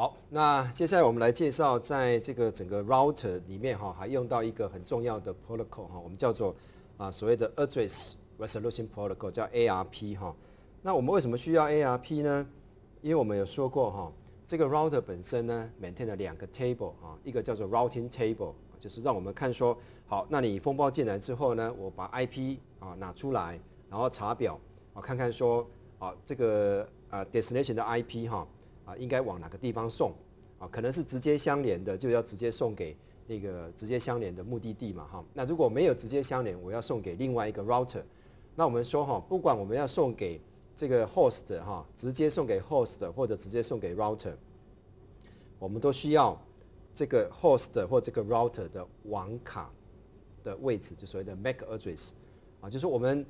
好，那接下来我们来介绍，在这个整个 router 里面哈，还用到一个很重要的 protocol 哈，我们叫做啊所谓的 address resolution protocol，叫 ARP 哈。那我们为什么需要 ARP 呢？因为我们有说过哈，这个 router 本身呢，maintain 了两个 table 啊，一个叫做 routing table，就是让我们看说，好，那你风暴进来之后呢，我把 IP 啊拿出来，然后查表啊，看看说，啊这个啊 destination 的 IP 哈。啊，应该往哪个地方送？啊，可能是直接相连的，就要直接送给那个直接相连的目的地嘛，哈。那如果没有直接相连，我要送给另外一个 router。那我们说哈，不管我们要送给这个 host 哈，直接送给 host 或者直接送给 router，我们都需要这个 host 或这个 router 的网卡的位置，就所谓的 MAC address。啊，就是我们。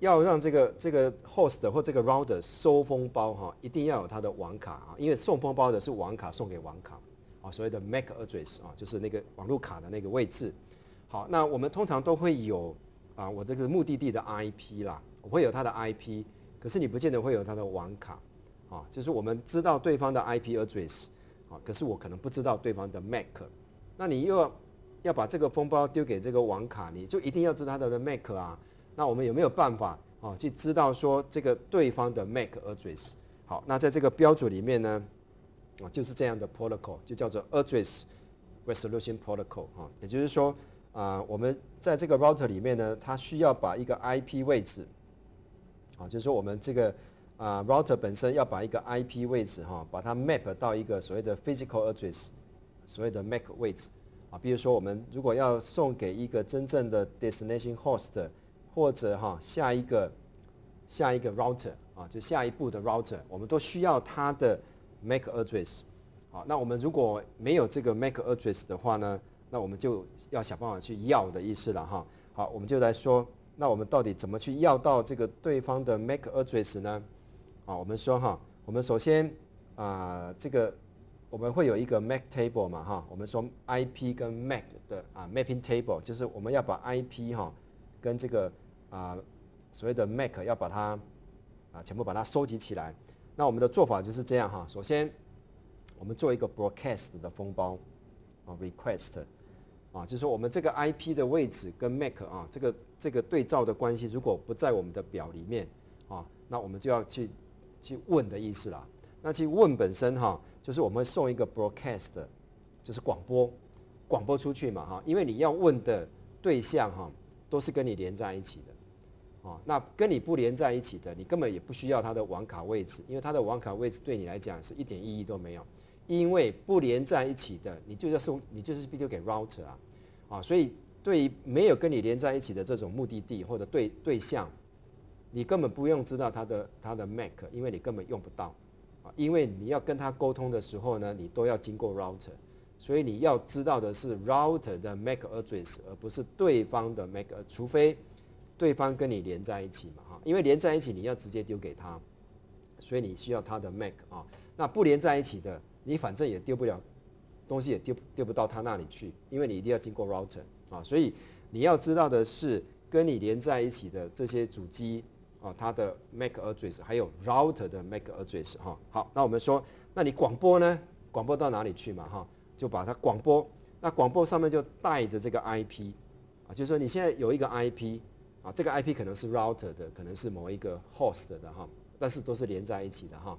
要让这个这个 host 或这个 router 收封包哈，一定要有它的网卡啊，因为送封包的是网卡送给网卡啊，所谓的 MAC address 啊，就是那个网络卡的那个位置。好，那我们通常都会有啊，我这个目的地的 IP 啦，我会有它的 IP，可是你不见得会有它的网卡啊，就是我们知道对方的 IP address 啊，可是我可能不知道对方的 MAC，那你又要要把这个封包丢给这个网卡，你就一定要知道它的 MAC 啊。那我们有没有办法啊去知道说这个对方的 MAC address？好，那在这个标准里面呢，啊就是这样的 protocol 就叫做 address resolution protocol 哈，也就是说啊我们在这个 router 里面呢，它需要把一个 IP 位置，啊就是说我们这个啊 router 本身要把一个 IP 位置哈，把它 map 到一个所谓的 physical address，所谓的 MAC 位置啊，比如说我们如果要送给一个真正的 destination host。或者哈下一个下一个 router 啊，就下一步的 router，我们都需要它的 MAC address。好，那我们如果没有这个 MAC address 的话呢，那我们就要想办法去要的意思了哈。好，我们就来说，那我们到底怎么去要到这个对方的 MAC address 呢？啊，我们说哈，我们首先啊，这个我们会有一个 MAC table 嘛哈，我们说 IP 跟 MAC 的啊 mapping table，就是我们要把 IP 哈跟这个啊，所谓的 MAC 要把它啊全部把它收集起来。那我们的做法就是这样哈。首先，我们做一个 broadcast 的封包啊，request 啊，就是说我们这个 IP 的位置跟 MAC 啊这个这个对照的关系，如果不在我们的表里面啊，那我们就要去去问的意思啦。那去问本身哈，就是我们送一个 broadcast，就是广播广播出去嘛哈，因为你要问的对象哈都是跟你连在一起的。哦，那跟你不连在一起的，你根本也不需要它的网卡位置，因为它的网卡位置对你来讲是一点意义都没有。因为不连在一起的，你就要送，你就是必须给 router 啊，啊，所以对于没有跟你连在一起的这种目的地或者对对象，你根本不用知道它的它的 MAC，因为你根本用不到啊，因为你要跟他沟通的时候呢，你都要经过 router，所以你要知道的是 router 的 MAC address，而不是对方的 MAC，除非。对方跟你连在一起嘛，哈，因为连在一起你要直接丢给他，所以你需要他的 MAC 啊。那不连在一起的，你反正也丢不了东西，也丢丢不到他那里去，因为你一定要经过 router 啊。所以你要知道的是，跟你连在一起的这些主机啊，它的 MAC address 还有 router 的 MAC address 哈。好，那我们说，那你广播呢？广播到哪里去嘛？哈，就把它广播。那广播上面就带着这个 IP 啊，就是说你现在有一个 IP。啊，这个 IP 可能是 router 的，可能是某一个 host 的哈，但是都是连在一起的哈。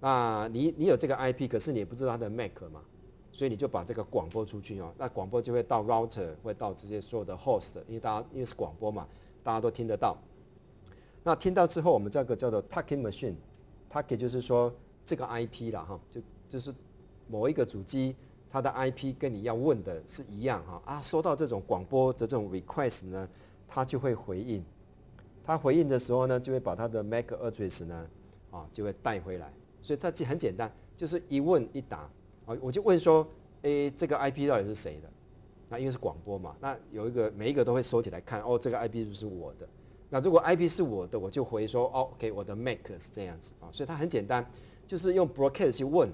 那你你有这个 IP，可是你也不知道它的 MAC 嘛，所以你就把这个广播出去哦。那广播就会到 router，会到这些所有的 host，因为大家因为是广播嘛，大家都听得到。那听到之后，我们这个叫做 talking machine，talking 就是说这个 IP 了哈，就就是某一个主机它的 IP 跟你要问的是一样哈啊，收到这种广播的这种 request 呢。他就会回应，他回应的时候呢，就会把他的 MAC address 呢，啊，就会带回来。所以它就很简单，就是一问一答啊。我就问说，诶，这个 IP 到底是谁的？那因为是广播嘛，那有一个每一个都会收起来看，哦，这个 IP 是不是我的？那如果 IP 是我的，我就回说，哦，OK，我的 MAC 是这样子啊。所以它很简单，就是用 broadcast 去问，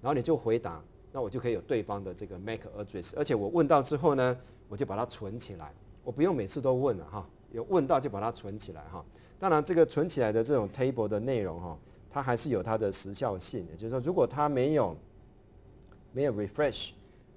然后你就回答，那我就可以有对方的这个 MAC address，而且我问到之后呢，我就把它存起来。我不用每次都问了哈，有问到就把它存起来哈。当然，这个存起来的这种 table 的内容哈，它还是有它的时效性。也就是说，如果它没有没有 refresh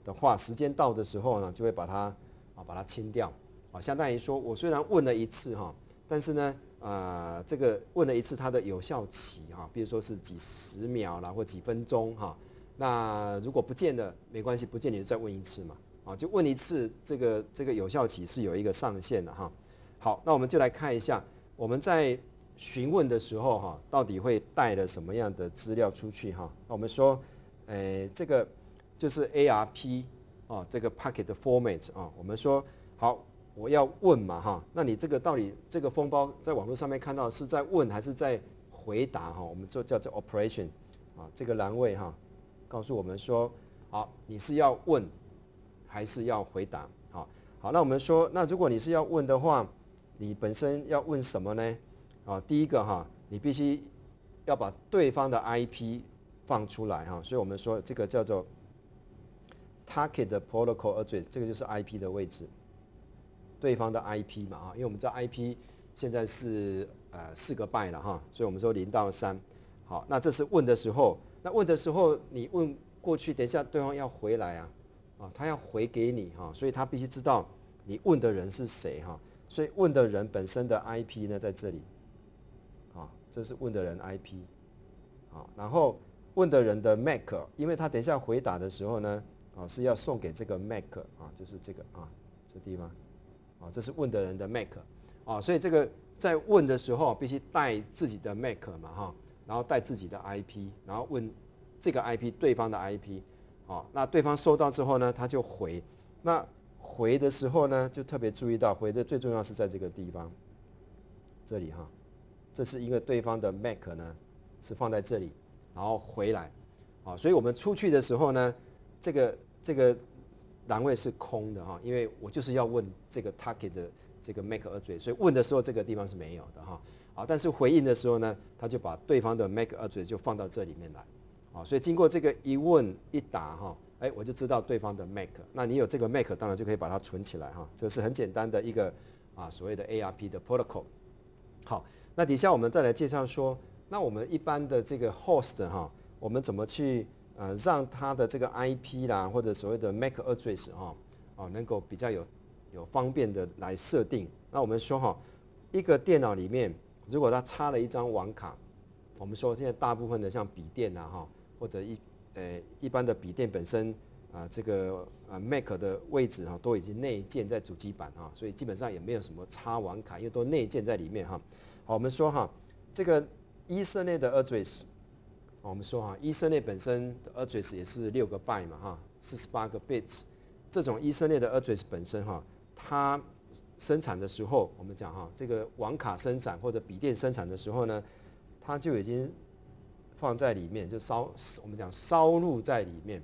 的话，时间到的时候呢，就会把它啊把它清掉啊，相当于说我虽然问了一次哈，但是呢，呃，这个问了一次它的有效期哈，比如说是几十秒啦或几分钟哈，那如果不见的没关系，不见你就再问一次嘛，啊，就问一次，这个这个有效期是有一个上限的哈。好，那我们就来看一下我们在。询问的时候哈，到底会带了什么样的资料出去哈？那我们说，诶，这个就是 ARP 啊，这个 Packet Format 啊。我们说好，我要问嘛哈，那你这个到底这个封包在网络上面看到是在问还是在回答哈？我们就叫做 Operation 啊，这个栏位哈，告诉我们说，好，你是要问还是要回答？好，好，那我们说，那如果你是要问的话，你本身要问什么呢？啊，第一个哈，你必须要把对方的 IP 放出来哈，所以我们说这个叫做 Target Protocol Address，这个就是 IP 的位置，对方的 IP 嘛啊，因为我们知道 IP 现在是呃四个 byte 了哈，所以我们说零到三，好，那这是问的时候，那问的时候你问过去，等一下对方要回来啊，啊，他要回给你哈，所以他必须知道你问的人是谁哈，所以问的人本身的 IP 呢在这里。啊这是问的人 IP，啊，然后问的人的 MAC，因为他等一下回答的时候呢，啊是要送给这个 MAC 啊，就是这个啊，这地方，啊，这是问的人的 MAC，啊，所以这个在问的时候必须带自己的 MAC 嘛哈，然后带自己的 IP，然后问这个 IP 对方的 IP，哦，那对方收到之后呢，他就回，那回的时候呢，就特别注意到回的最重要是在这个地方，这里哈。这是因为对方的 MAC 呢是放在这里，然后回来，啊，所以我们出去的时候呢，这个这个栏位是空的哈，因为我就是要问这个 Target 的这个 MAC address，所以问的时候这个地方是没有的哈，啊，但是回应的时候呢，他就把对方的 MAC address 就放到这里面来，啊，所以经过这个一问一答哈，哎，我就知道对方的 MAC，那你有这个 MAC，当然就可以把它存起来哈，这是很简单的一个啊所谓的 ARP 的 protocol，好。那底下我们再来介绍说，那我们一般的这个 host 哈，我们怎么去呃让它的这个 IP 啦，或者所谓的 MAC address 哈，哦能够比较有有方便的来设定。那我们说哈，一个电脑里面如果它插了一张网卡，我们说现在大部分的像笔电呐哈，或者一呃一般的笔电本身啊这个啊 MAC 的位置哈都已经内建在主机板哈，所以基本上也没有什么插网卡，因为都内建在里面哈。好，我们说哈，这个以色列的 address，我们说哈，以色列本身的 address 也是六个 byte 嘛哈，四十八个 bits，这种以色列的 address 本身哈，它生产的时候，我们讲哈，这个网卡生产或者笔电生产的时候呢，它就已经放在里面，就烧，我们讲烧入在里面，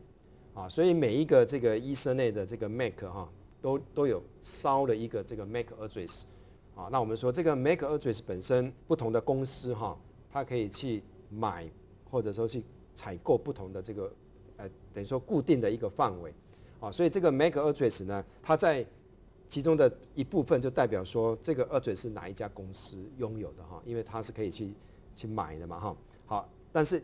啊，所以每一个这个以色列的这个 make 哈，都都有烧了一个这个 make address。啊，那我们说这个 make address 本身不同的公司哈，它可以去买或者说去采购不同的这个呃，等于说固定的一个范围，啊，所以这个 make address 呢，它在其中的一部分就代表说这个 address 是哪一家公司拥有的哈，因为它是可以去去买的嘛哈。好，但是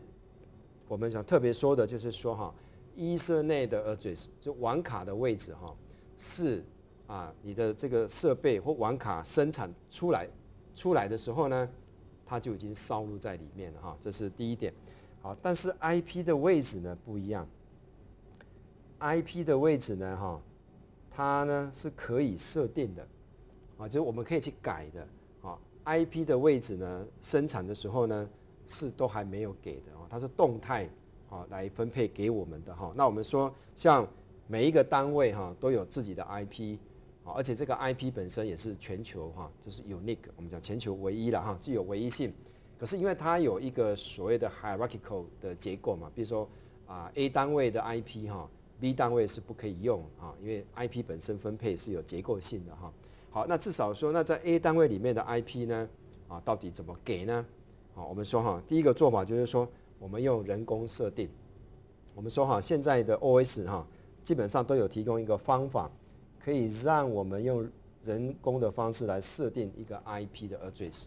我们想特别说的就是说哈，伊色内的 address 就网卡的位置哈是。啊，你的这个设备或网卡生产出来出来的时候呢，它就已经烧入在里面了哈，这是第一点。好，但是 IP 的位置呢不一样，IP 的位置呢哈，它呢是可以设定的，啊，就是我们可以去改的。啊，IP 的位置呢生产的时候呢是都还没有给的哦，它是动态啊来分配给我们的哈。那我们说像每一个单位哈都有自己的 IP。而且这个 IP 本身也是全球哈，就是 unique，我们讲全球唯一了哈，具有唯一性。可是因为它有一个所谓的 hierarchical 的结构嘛，比如说啊 A 单位的 IP 哈，B 单位是不可以用啊，因为 IP 本身分配是有结构性的哈。好，那至少说那在 A 单位里面的 IP 呢，啊到底怎么给呢？好，我们说哈，第一个做法就是说我们用人工设定。我们说哈，现在的 OS 哈，基本上都有提供一个方法。可以让我们用人工的方式来设定一个 IP 的 address。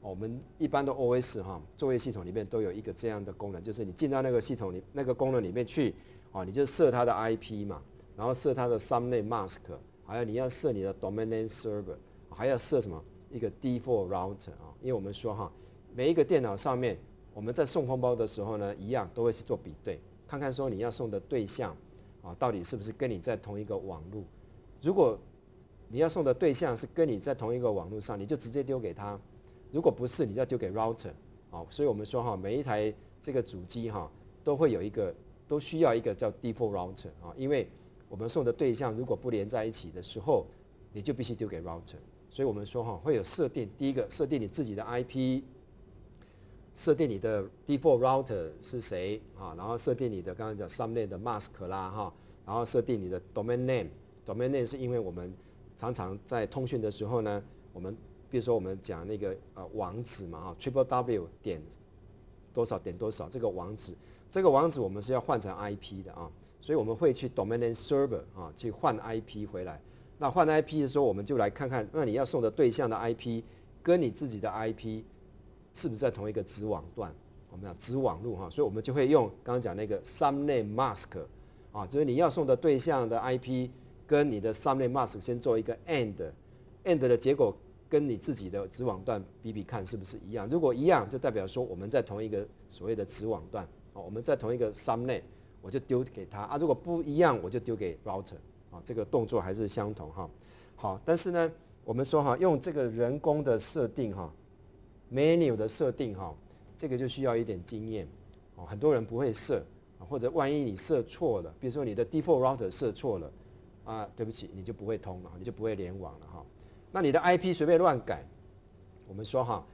我们一般的 OS 哈作业系统里面都有一个这样的功能，就是你进到那个系统里那个功能里面去，啊，你就设它的 IP 嘛，然后设它的 subnet mask，还有你要设你的 domain name server，还要设什么一个 default router 啊，因为我们说哈，每一个电脑上面我们在送红包的时候呢，一样都会去做比对，看看说你要送的对象啊，到底是不是跟你在同一个网络，如果你要送的对象是跟你在同一个网络上，你就直接丢给他；如果不是，你就要丢给 router。好，所以我们说哈，每一台这个主机哈，都会有一个，都需要一个叫 default router 啊，因为我们送的对象如果不连在一起的时候，你就必须丢给 router。所以我们说哈，会有设定，第一个设定你自己的 IP，设定你的 default router 是谁啊，然后设定你的刚刚讲 subnet 的 mask 啦哈，然后设定你的 domain name，domain name 是因为我们常常在通讯的时候呢，我们比如说我们讲那个呃网址嘛哈，triple w 点多少点多少这个网址，这个网址我们是要换成 IP 的啊，所以我们会去 domain name server 啊去换 IP 回来。那换 IP 的时候，我们就来看看，那你要送的对象的 IP 跟你自己的 IP 是不是在同一个子网段？我们讲子网路哈，所以我们就会用刚刚讲那个 subnet mask 啊，就是你要送的对象的 IP。跟你的 subnet mask 先做一个 and，and 的结果跟你自己的子网段比比看是不是一样？如果一样，就代表说我们在同一个所谓的子网段，哦，我们在同一个 subnet，我就丢给他啊。如果不一样，我就丢给 router，啊，这个动作还是相同哈。好，但是呢，我们说哈，用这个人工的设定哈，menu 的设定哈，这个就需要一点经验哦。很多人不会设，或者万一你设错了，比如说你的 default router 设错了。啊，对不起，你就不会通了，你就不会联网了哈。那你的 IP 随便乱改，我们说哈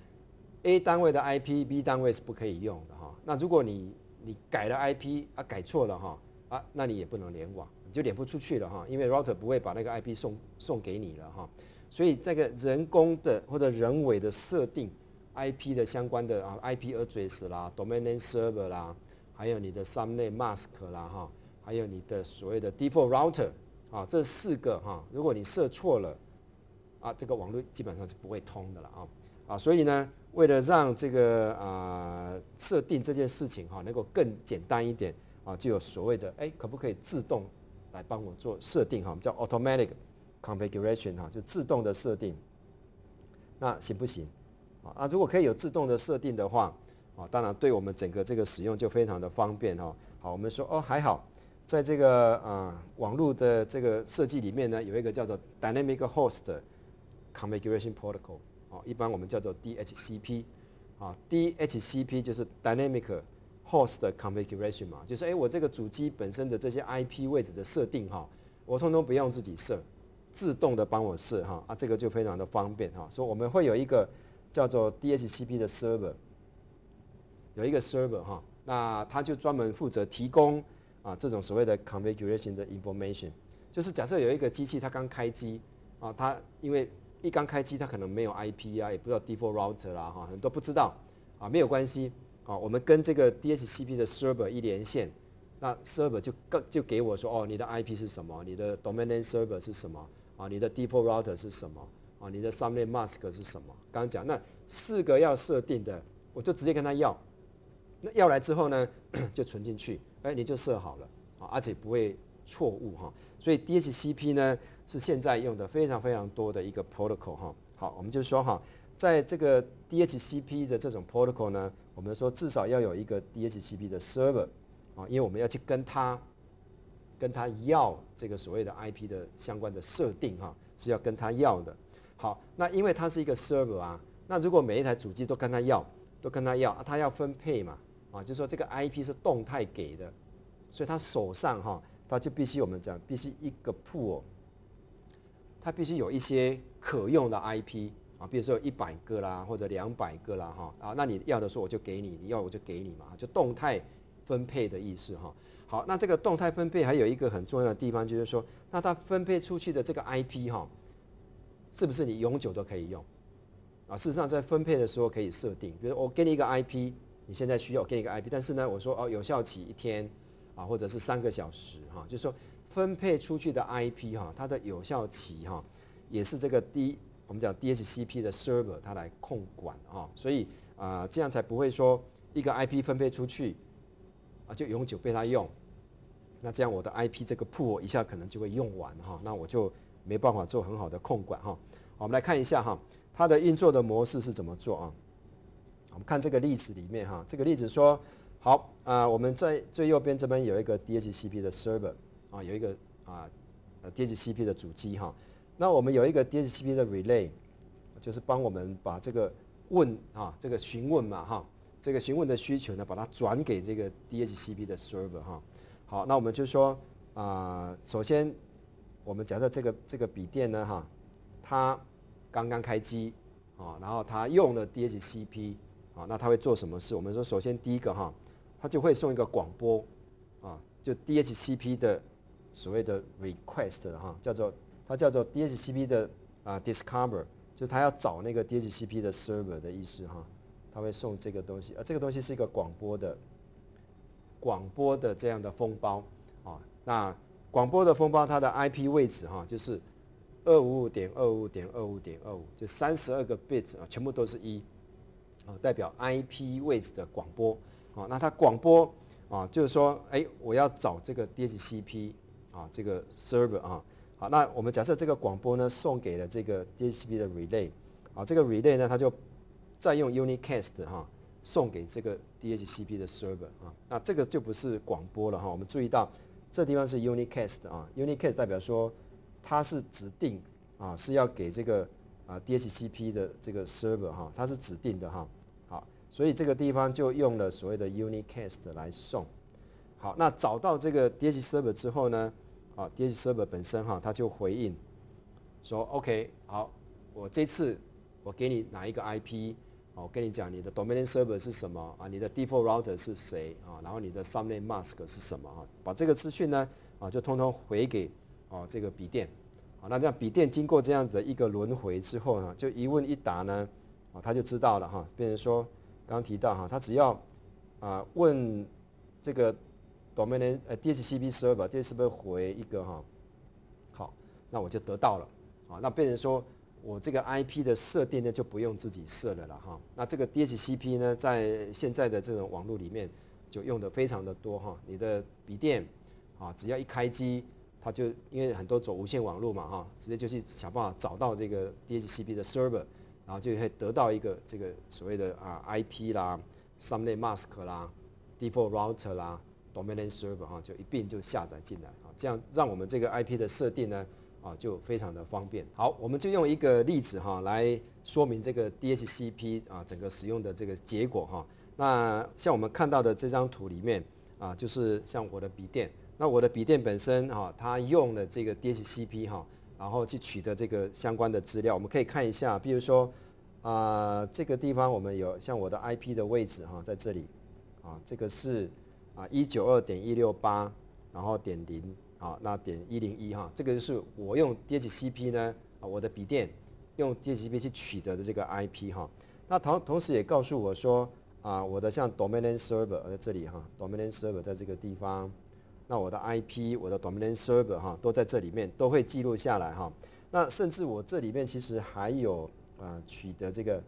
，A 单位的 IP，B 单位是不可以用的哈。那如果你你改了 IP 啊，改错了哈啊，那你也不能联网，你就连不出去了哈，因为 router 不会把那个 IP 送送给你了哈。所以这个人工的或者人为的设定 IP 的相关的啊 IP address 啦，domain name server 啦，还有你的 subnet mask 啦哈，还有你的所谓的 default router。啊，这四个哈，如果你设错了，啊，这个网络基本上是不会通的了啊啊，所以呢，为了让这个啊设定这件事情哈能够更简单一点啊，就有所谓的哎，可不可以自动来帮我做设定哈？我们叫 automatic configuration 哈，就自动的设定，那行不行？啊，如果可以有自动的设定的话啊，当然对我们整个这个使用就非常的方便哈。好，我们说哦还好。在这个啊网络的这个设计里面呢，有一个叫做 Dynamic Host Configuration Protocol，哦，一般我们叫做 DHCP，啊，DHCP 就是 Dynamic Host Configuration 嘛，就是哎我这个主机本身的这些 IP 位置的设定哈，我通通不用自己设，自动的帮我设哈，啊这个就非常的方便哈，所以我们会有一个叫做 DHCP 的 server，有一个 server 哈，那它就专门负责提供。啊，这种所谓的 configuration 的 information，就是假设有一个机器它刚开机，啊，它因为一刚开机它可能没有 IP 啊，也不知道 default router 啦，哈，很多不知道，啊，没有关系，啊，我们跟这个 DHCP 的 server 一连线，那 server 就更就给我说，哦，你的 IP 是什么？你的 domain name server 是什么？啊，你的 default router 是什么？啊，你的 subnet mask 是什么？刚刚讲那四个要设定的，我就直接跟他要，那要来之后呢，就存进去。哎，你就设好了啊，而且不会错误哈。所以 DHCP 呢是现在用的非常非常多的一个 protocol 哈。好，我们就说哈，在这个 DHCP 的这种 protocol 呢，我们说至少要有一个 DHCP 的 server 啊，因为我们要去跟他跟他要这个所谓的 IP 的相关的设定哈，是要跟他要的。好，那因为它是一个 server 啊，那如果每一台主机都跟他要，都跟他要，他要分配嘛。啊，就说这个 IP 是动态给的，所以他手上哈，他就必须我们讲，必须一个 pool，他必须有一些可用的 IP 啊，比如说一百个啦，或者两百个啦哈啊，那你要的时候我就给你，你要我就给你嘛，就动态分配的意思哈。好，那这个动态分配还有一个很重要的地方，就是说，那它分配出去的这个 IP 哈，是不是你永久都可以用？啊，事实上在分配的时候可以设定，比如我给你一个 IP。你现在需要给你一个 IP，但是呢，我说哦，有效期一天啊，或者是三个小时哈，就是说分配出去的 IP 哈，它的有效期哈，也是这个 D 我们讲 DHCP 的 server 它来控管啊，所以啊，这样才不会说一个 IP 分配出去啊，就永久被它用，那这样我的 IP 这个 pool 一下可能就会用完哈，那我就没办法做很好的控管哈。我们来看一下哈，它的运作的模式是怎么做啊？我们看这个例子里面哈，这个例子说，好啊，我们在最右边这边有一个 DHCP 的 server 啊，有一个啊 DHCP 的主机哈，那我们有一个 DHCP 的 relay，就是帮我们把这个问啊这个询问嘛哈，这个询问的需求呢，把它转给这个 DHCP 的 server 哈。好，那我们就说啊，首先我们假设这个这个笔电呢，哈，它刚刚开机啊，然后它用了 DHCP 啊，那它会做什么事？我们说，首先第一个哈，它就会送一个广播啊，就 DHCP 的所谓的 request 哈，叫做它叫做 DHCP 的啊 discover，就它要找那个 DHCP 的 server 的意思哈，它会送这个东西，而这个东西是一个广播的。广播的这样的封包啊，那广播的风暴它的 IP 位置哈，就是二五五点二五点二五点二五，就三十二个 bit 啊，全部都是一啊，代表 IP 位置的广播啊。那它广播啊，就是说，哎，我要找这个 DHCP 啊，这个 server 啊，好，那我们假设这个广播呢送给了这个 DHCP 的 relay 啊，这个 relay 呢，它就再用 unicast 哈。送给这个 DHCP 的 server 啊，那这个就不是广播了哈。我们注意到这地方是 unicast 啊，unicast 代表说它是指定啊，是要给这个啊 DHCP 的这个 server 哈，它是指定的哈。好，所以这个地方就用了所谓的 unicast 来送。好，那找到这个 DHCP server 之后呢，啊 DH server 本身哈，它就回应说 OK，好，我这次我给你哪一个 IP。我跟你讲，你的 domain server 是什么啊？你的 default router 是谁啊？然后你的 subnet mask 是什么啊？把这个资讯呢啊，就通通回给哦这个笔电，啊，那这样笔电经过这样子的一个轮回之后呢，就一问一答呢，啊，他就知道了哈。变成说刚刚提到哈，他只要啊问这个 domain 呃 DHCP server，DHCP 回一个哈，好，那我就得到了啊。那变成说。我这个 IP 的设定呢，就不用自己设了了哈。那这个 DHCP 呢，在现在的这种网络里面，就用的非常的多哈。你的笔电啊，只要一开机，它就因为很多走无线网络嘛哈，直接就去想办法找到这个 DHCP 的 server，然后就会得到一个这个所谓的啊 IP 啦、subnet mask 啦、default router 啦、domain server 哈，就一并就下载进来啊，这样让我们这个 IP 的设定呢。啊，就非常的方便。好，我们就用一个例子哈来说明这个 DHCP 啊整个使用的这个结果哈。那像我们看到的这张图里面啊，就是像我的笔电，那我的笔电本身哈，它用了这个 DHCP 哈，然后去取得这个相关的资料。我们可以看一下，比如说啊这个地方我们有像我的 IP 的位置哈，在这里啊，这个是啊一九二点一六八，然后点零。好，那点一零一哈，这个就是我用 DHCP 呢，啊，我的笔电用 DHCP 去取得的这个 IP 哈。那同同时也告诉我说，啊，我的像 domain server 在这里哈，domain server 在这个地方，那我的 IP，我的 domain server 哈，都在这里面，都会记录下来哈。那甚至我这里面其实还有啊，取得这个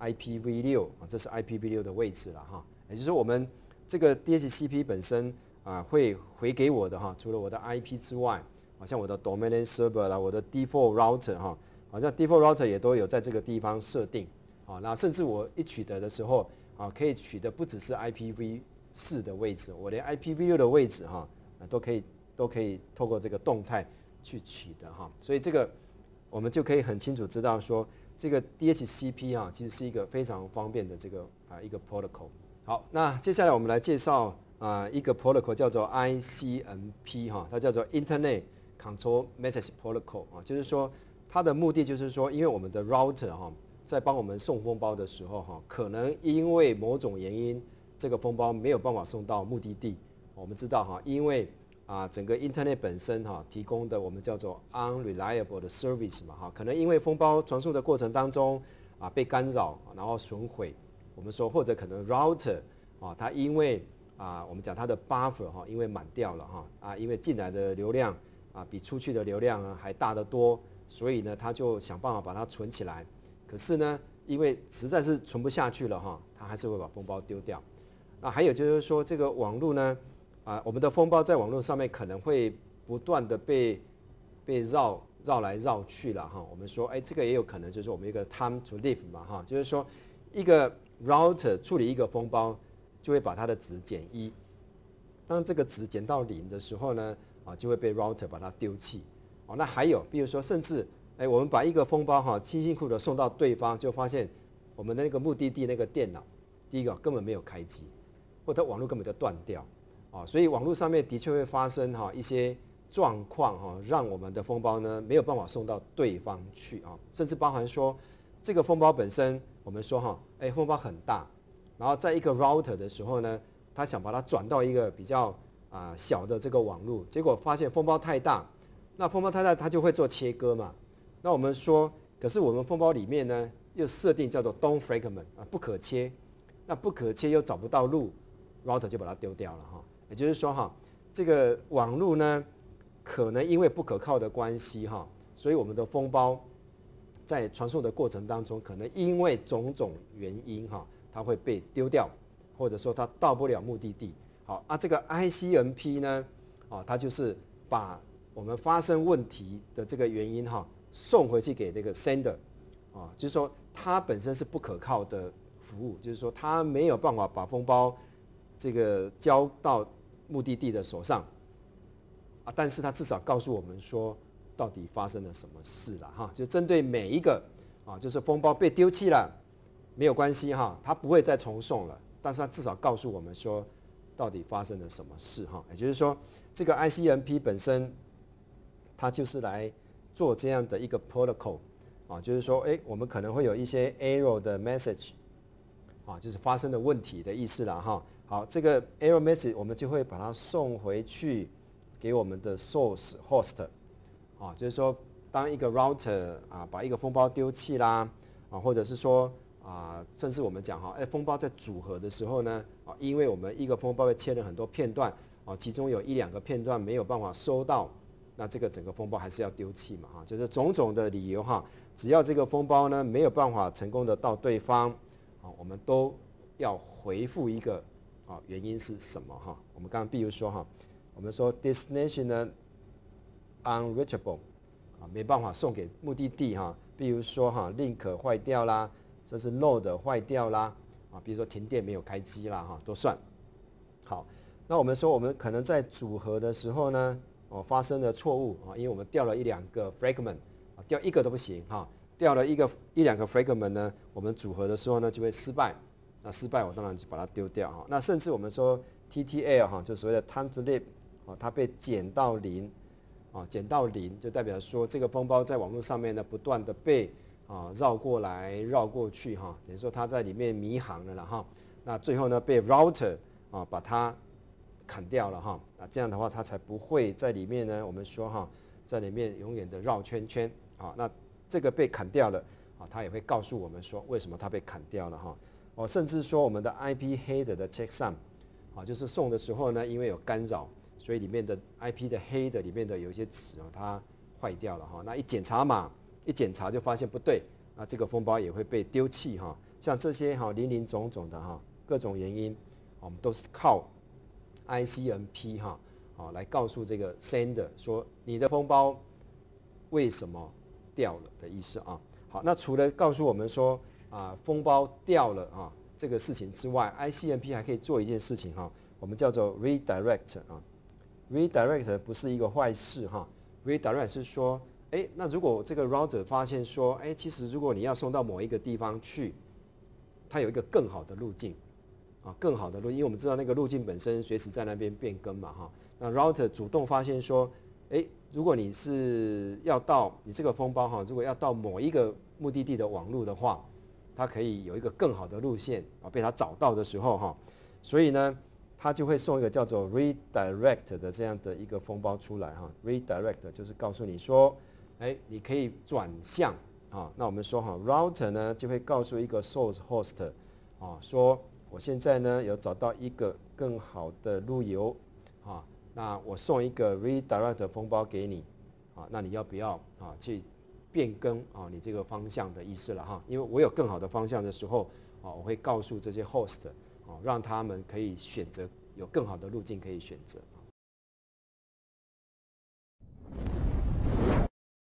IPv6 啊，这是 IPv6 的位置了哈。也就是说，我们这个 DHCP 本身。啊，会回给我的哈，除了我的 IP 之外，好像我的 domain server 啦，我的 default router 哈，好像 default router 也都有在这个地方设定，啊，那甚至我一取得的时候，啊，可以取得不只是 IPv 四的位置，我连 IPv 六的位置哈，都可以都可以透过这个动态去取得哈，所以这个我们就可以很清楚知道说，这个 DHCP 啊，其实是一个非常方便的这个啊一个 protocol。好，那接下来我们来介绍。啊，一个 protocol 叫做 ICMP 哈，它叫做 Internet Control Message Protocol 啊，就是说它的目的就是说，因为我们的 router 哈，在帮我们送封包的时候哈，可能因为某种原因，这个封包没有办法送到目的地。我们知道哈，因为啊，整个 Internet 本身哈提供的我们叫做 unreliable 的 service 嘛哈，可能因为封包传输的过程当中啊被干扰，然后损毁。我们说或者可能 router 啊，它因为啊，我们讲它的 buffer 哈，因为满掉了哈，啊，因为进来的流量啊比出去的流量还大得多，所以呢，他就想办法把它存起来。可是呢，因为实在是存不下去了哈，他还是会把封包丢掉。那还有就是说，这个网络呢，啊，我们的封包在网络上面可能会不断的被被绕绕来绕去了哈。我们说，哎，这个也有可能就是我们一个 time to live 嘛哈，就是说一个 router 处理一个封包，就会把它的值减一。当这个值减到零的时候呢，啊，就会被 router 把它丢弃。哦，那还有，比如说，甚至，哎，我们把一个封包哈，辛辛苦苦的送到对方，就发现我们的那个目的地那个电脑，第一个根本没有开机，或者网络根本就断掉。啊，所以网络上面的确会发生哈一些状况哈，让我们的封包呢没有办法送到对方去啊，甚至包含说这个封包本身，我们说哈，哎，封包很大，然后在一个 router 的时候呢，他想把它转到一个比较啊小的这个网络，结果发现风包太大，那风包太大，它就会做切割嘛。那我们说，可是我们风包里面呢又设定叫做 don't fragment 啊，不可切，那不可切又找不到路，router 就把它丢掉了哈。也就是说哈，这个网络呢，可能因为不可靠的关系哈，所以我们的封包在传送的过程当中，可能因为种种原因哈，它会被丢掉，或者说它到不了目的地。好啊，这个 ICMP 呢，啊，它就是把我们发生问题的这个原因哈，送回去给这个 sender，啊，就是说它本身是不可靠的服务，就是说它没有办法把封包。这个交到目的地的手上啊，但是它至少告诉我们说，到底发生了什么事了哈？就针对每一个啊，就是封包被丢弃了，没有关系哈，他不会再重送了，但是他至少告诉我们说，到底发生了什么事哈？也就是说，这个 ICMP 本身，它就是来做这样的一个 protocol 啊，就是说，哎，我们可能会有一些 error 的 message 啊，就是发生的问题的意思了哈。好，这个 error message 我们就会把它送回去给我们的 source host，啊，就是说当一个 router 啊把一个封包丢弃啦，啊，或者是说啊，甚至我们讲哈，哎，风包在组合的时候呢，啊，因为我们一个风包会切了很多片段，啊，其中有一两个片段没有办法收到，那这个整个风包还是要丢弃嘛，哈，就是种种的理由哈，只要这个风包呢没有办法成功的到对方，啊，我们都要回复一个。啊，原因是什么哈？我们刚刚比如说哈，我们说 destination 呢 unreachable 啊，没办法送给目的地哈。比如说哈，link 坏掉啦，这是 load 坏掉啦，啊，比如说停电没有开机啦哈，都算。好，那我们说我们可能在组合的时候呢，哦，发生了错误啊，因为我们掉了一两个 fragment 啊，掉一个都不行哈，掉了一个一两个 fragment 呢，我们组合的时候呢就会失败。那失败，我当然就把它丢掉哈。那甚至我们说 TTL 哈，就所谓的 time to live 啊，它被减到零啊，减到零就代表说这个封包在网络上面呢不断的被啊绕过来绕过去哈，等于说它在里面迷航了了哈。那最后呢被 router 啊把它砍掉了哈。那这样的话它才不会在里面呢，我们说哈，在里面永远的绕圈圈啊。那这个被砍掉了啊，它也会告诉我们说为什么它被砍掉了哈。哦，甚至说我们的 IP header 的 checksum，啊，就是送的时候呢，因为有干扰，所以里面的 IP 的 header 里面的有一些纸啊，它坏掉了哈。那一检查码，一检查就发现不对，那这个封包也会被丢弃哈。像这些哈，林林总总的哈，各种原因，我们都是靠 ICMP 哈，啊，来告诉这个 sender 说你的封包为什么掉了的意思啊。好，那除了告诉我们说。啊，封包掉了啊，这个事情之外，ICMP 还可以做一件事情哈，我们叫做 redirect 啊，redirect 不是一个坏事哈，redirect 是说，哎，那如果这个 router 发现说，哎，其实如果你要送到某一个地方去，它有一个更好的路径，啊，更好的路，因为我们知道那个路径本身随时在那边变更嘛哈，那 router 主动发现说，哎，如果你是要到你这个封包哈，如果要到某一个目的地的网络的话，它可以有一个更好的路线啊，被它找到的时候哈，所以呢，它就会送一个叫做 redirect 的这样的一个封包出来哈。redirect 就是告诉你说，哎，你可以转向啊。那我们说哈，router 呢就会告诉一个 source host 啊，说我现在呢有找到一个更好的路由啊，那我送一个 redirect 封包给你啊，那你要不要啊去？变更啊，你这个方向的意思了哈，因为我有更好的方向的时候啊，我会告诉这些 host 啊，让他们可以选择有更好的路径可以选择。